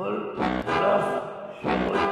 bull, lost, shovel,